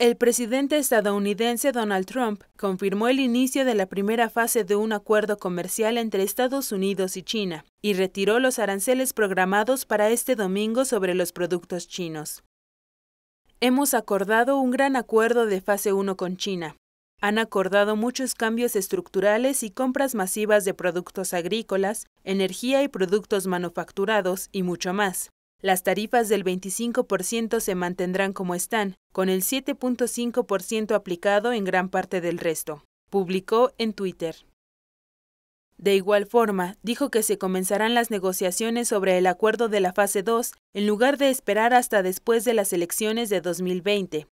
El presidente estadounidense Donald Trump confirmó el inicio de la primera fase de un acuerdo comercial entre Estados Unidos y China y retiró los aranceles programados para este domingo sobre los productos chinos. Hemos acordado un gran acuerdo de fase 1 con China. Han acordado muchos cambios estructurales y compras masivas de productos agrícolas, energía y productos manufacturados y mucho más. Las tarifas del 25% se mantendrán como están, con el 7.5% aplicado en gran parte del resto, publicó en Twitter. De igual forma, dijo que se comenzarán las negociaciones sobre el acuerdo de la fase 2 en lugar de esperar hasta después de las elecciones de 2020,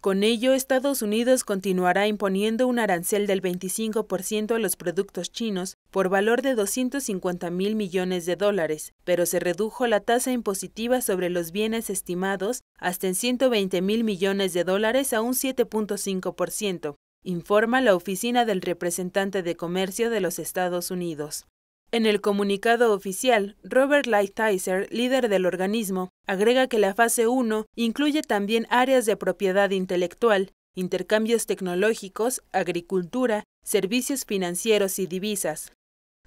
con ello, Estados Unidos continuará imponiendo un arancel del 25% a los productos chinos por valor de 250 mil millones de dólares, pero se redujo la tasa impositiva sobre los bienes estimados hasta en 120 mil millones de dólares a un 7.5%, informa la Oficina del Representante de Comercio de los Estados Unidos. En el comunicado oficial, Robert Lighthizer, líder del organismo, agrega que la fase 1 incluye también áreas de propiedad intelectual, intercambios tecnológicos, agricultura, servicios financieros y divisas.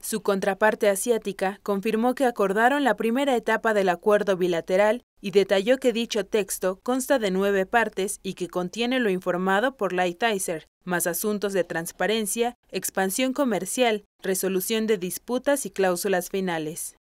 Su contraparte asiática confirmó que acordaron la primera etapa del acuerdo bilateral y detalló que dicho texto consta de nueve partes y que contiene lo informado por Lighthizer, más asuntos de transparencia, expansión comercial, resolución de disputas y cláusulas finales.